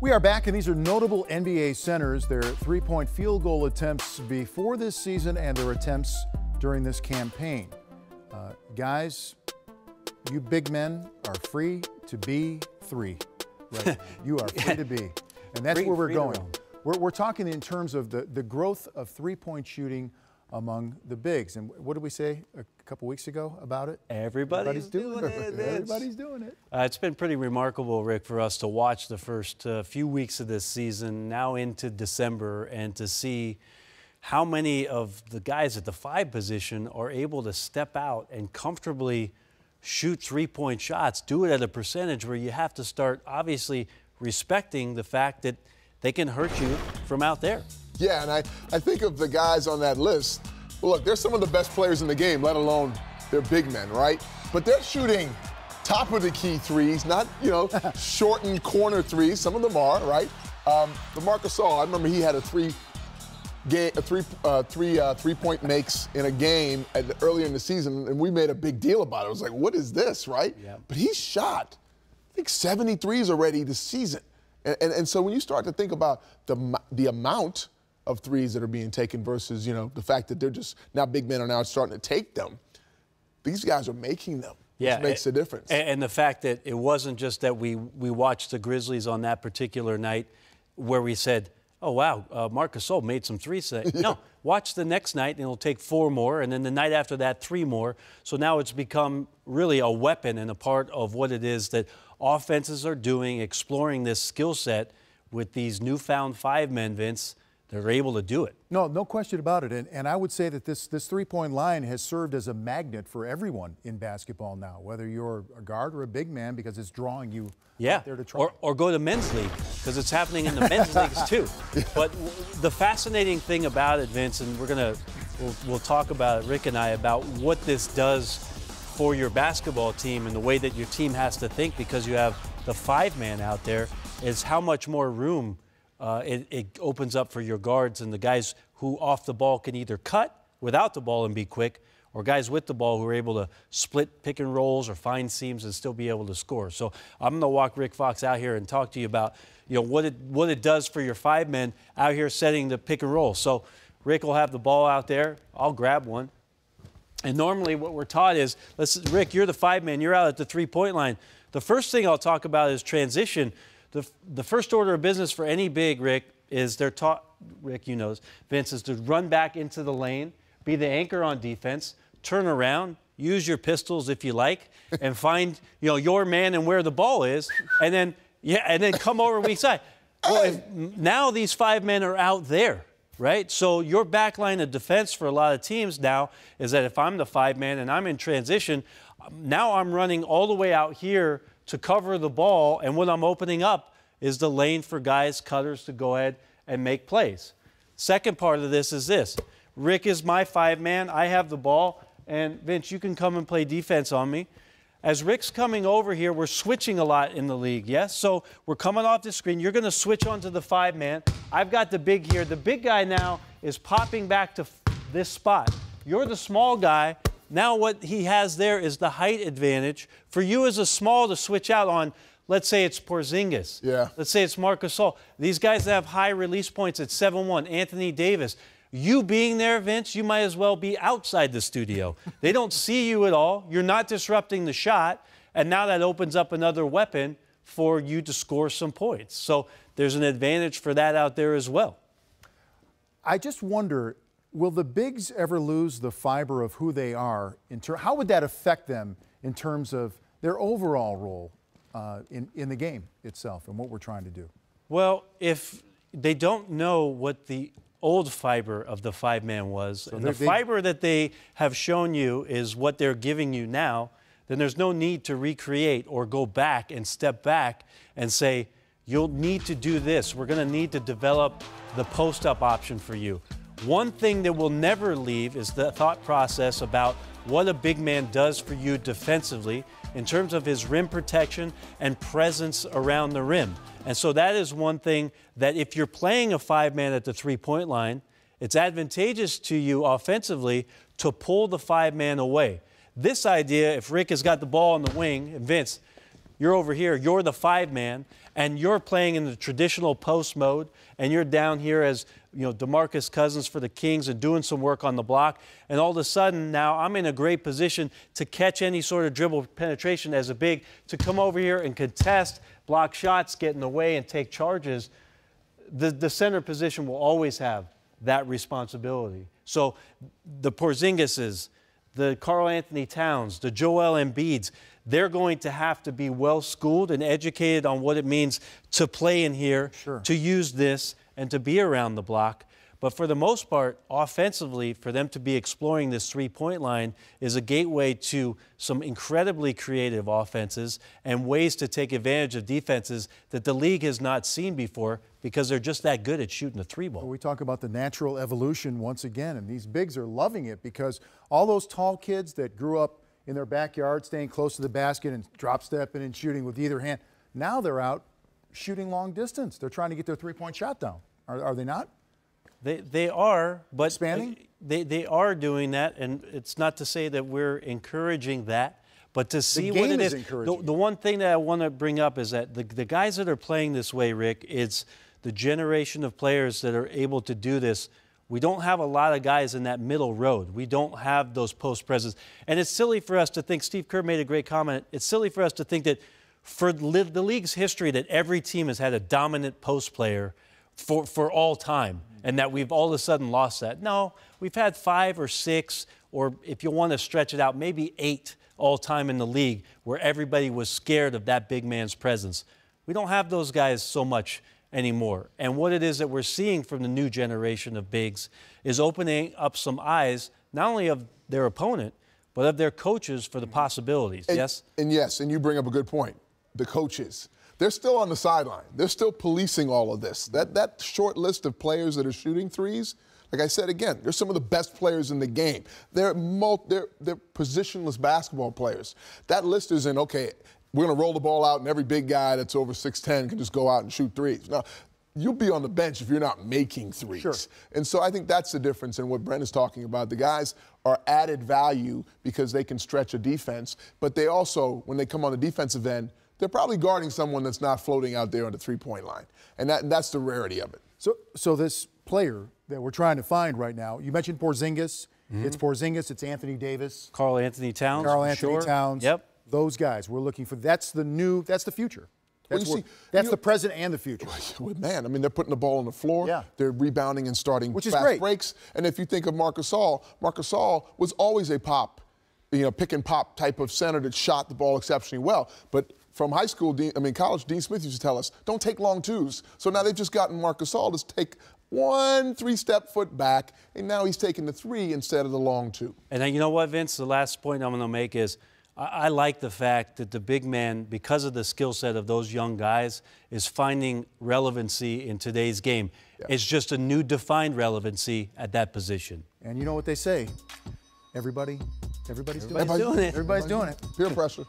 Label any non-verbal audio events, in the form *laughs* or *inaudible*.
We are back, and these are notable NBA centers. Their three point field goal attempts before this season and their attempts during this campaign. Uh, guys, you big men are free to be three. Right? *laughs* you are free to be. And that's Free- where we're going. We're, we're talking in terms of the, the growth of three point shooting among the bigs. And what did we say a couple weeks ago about it? Everybody's, doing, doing it. Vince. Everybody's doing it. Uh, it's been pretty remarkable, Rick, for us to watch the first uh, few weeks of this season, now into December, and to see how many of the guys at the five position are able to step out and comfortably shoot three point shots, do it at a percentage where you have to start obviously respecting the fact that they can hurt you from out there. Yeah, and I, I think of the guys on that list. Look, they're some of the best players in the game, let alone they're big men, right? But they're shooting top of the key threes, not, you know, *laughs* shortened corner threes. Some of them are, right? Um, the Marc Gasol, I remember he had a three game, a three, uh, three, uh, three-point makes in a game at the, earlier in the season, and we made a big deal about it. I was like, what is this, right? Yeah. But he shot, I think, 73s already this season. And, and, and so when you start to think about the, the amount of threes that are being taken versus, you know, the fact that they're just, now big men are now starting to take them, these guys are making them, which makes a- a difference. And, and the fact that it wasn't just that we we watched the Grizzlies on that particular night, where we said, "Oh wow, uh, Marc Gasol made some threes today." *laughs* No, watch the next night, and it'll take four more, and then the night after that, three more. So now it's become really a weapon and a part of what it is that offenses are doing, exploring this skill set with these newfound five men. Vince, they're able to do it. No, no question about it. And, and I would say that this, this three point line has served as a magnet for everyone in basketball now, whether you're a guard or a big man, because it's drawing you Yeah, out there to try. or, or go to men's league because it's happening in the men's leagues too. *laughs* But w- the fascinating thing about it, Vince, and we're gonna we'll, we'll talk about it, Rick and I, about what this does for your basketball team and the way that your team has to think because you have the five man out there is how much more room uh, it, it opens up for your guards and the guys who off the ball can either cut without the ball and be quick or guys with the ball who are able to split pick and rolls or find seams and still be able to score. So I'm going to walk Rick Fox out here and talk to you about you know what it what it does for your five men out here setting the pick and roll. So Rick will have the ball out there. I'll grab one. And normally, what we're taught is, let's, Rick, you're the five man, you're out at the three point line. The first thing I'll talk about is transition. The, the first order of business for any big, Rick, is they're taught, Rick, you know, Vince, is to run back into the lane, be the anchor on defense, turn around, use your pistols if you like, *laughs* and find, you know, your man and where the ball is, and then, yeah, and then come over weak side. Well, if, *laughs* now these five men are out there right? So your back line of defense for a lot of teams now is that if I'm the five man and I'm in transition, now I'm running all the way out here to cover the ball, and what I'm opening up is the lane for guys, cutters to go ahead and make plays. Second part of this is this Rick is my five man, I have the ball, and Vince, you can come and play defense on me. As Rick's coming over here, we're switching a lot in the league, yes? So we're coming off the screen. You're going to switch onto the five man. I've got the big here. The big guy now is popping back to this spot. You're the small guy. Now, what he has there is the height advantage. For you as a small to switch out on, let's say it's Porzingis. Yeah. Let's say it's Marc Gasol. These guys that have high release points at 7 1, Anthony Davis. You being there, Vince, you might as well be outside the studio. *laughs* They don't see you at all. You're not disrupting the shot. And now that opens up another weapon for you to score some points. So there's an advantage for that out there as well. I just wonder will the bigs ever lose the fiber of who they are? How would that affect them in terms of their overall role uh, in, in the game itself and what we're trying to do? Well, if they don't know what the old fiber of the five man was, and the fiber that they have shown you is what they're giving you now, then there's no need to recreate or go back and step back and say, you'll need to do this. We're going to need to develop the post up option for you. One thing that will never leave is the thought process about what a big man does for you defensively in terms of his rim protection and presence around the rim. And so that is one thing that if you're playing a five man at the three point line, it's advantageous to you offensively to pull the five man away. This idea, if Rick has got the ball on the wing, and Vince, you're over here, you're the five man, and you're playing in the traditional post mode, and you're down here as you know DeMarcus Cousins for the Kings and doing some work on the block, and all of a sudden now I'm in a great position to catch any sort of dribble penetration as a big, to come over here and contest, block shots, get in the way, and take charges. The, the center position will always have that responsibility. So the Porzingises, the Karl Anthony Towns, the Joel Embiids, they're going to have to be well schooled and educated on what it means to play in here, Sure. to use this, and to be around the block. But for the most part, offensively, for them to be exploring this three point line is a gateway to some incredibly creative offenses and ways to take advantage of defenses that the league has not seen before because they're just that good at shooting the three ball. We talk about the natural evolution once again, and these bigs are loving it because all those tall kids that grew up in their backyard, staying close to the basket and drop stepping and shooting with either hand, now they're out shooting long distance. They're trying to get their three point shot down. Are, are they not? They, they are, but Expanding? They, they are doing that, and it's not to say that we're encouraging that, but to see what game it is is. encouraging The, the one thing that I want to bring up is that the, the guys that are playing this way, Rick, it's the generation of players that are able to do this. We don't have a lot of guys in that middle road. We don't have those post presence. And it's silly for us to think, Steve Kerr made a great comment. It's silly for us to think that for the league's history, that every team has had a dominant post player for, for all time and that we've all of a sudden lost that. No, we've had five or six, or if you want to stretch it out, maybe eight all time in the league where everybody was scared of that big man's presence. We don't have those guys so much anymore. And what it is that we're seeing from the new generation of bigs is opening up some eyes, not only of their opponent, but of their coaches for the mm-hmm. possibilities. And- yes? And yes, and you bring up a good point. The coaches, they're still on the sideline. They're still policing all of this. That that short list of players that are shooting threes, like I said again, they're some of the best players in the game. They're mul- they're they're positionless basketball players. That list is in okay. We're gonna roll the ball out, and every big guy that's over 6'10 can just go out and shoot threes. Now, you'll be on the bench if you're not making threes. Sure. And so I think that's the difference in what Brent is talking about. The guys are added value because they can stretch a defense, but they also, when they come on the defensive end, they're probably guarding someone that's not floating out there on the three-point line. And that, that's the rarity of it. So, so this player that we're trying to find right now, you mentioned Porzingis. Mm-hmm. It's Porzingis. It's Anthony Davis. Karl Anthony Towns. Karl Anthony sure. Towns. Yep. Those guys. We're looking for. That's the new. That's the future. Well, That's, you where- see, that's you- the present and the future. *laughs* Well, man, I mean, they're putting the ball on the floor. Yeah. They're rebounding and starting Which is fast great. breaks. And if you think of Marc Gasol, Marc Gasol was always a pop, you know, pick and pop type of center that shot the ball exceptionally well. But from high school, Dean, I mean, college, Dean Smith used to tell us, don't take long twos. So now they've just gotten Marc Gasol to take one three-step foot back, and now he's taking the three instead of the long two. And then you know what, Vince? The last point I'm going to make is I, I like the fact that the big man, because of the skill set of those young guys, is finding relevancy in today's game. It's just a new defined relevancy at that position. And you know what they say? Everybody, everybody's doing Everybody's it. doing it. Everybody's doing it. Peer pressure.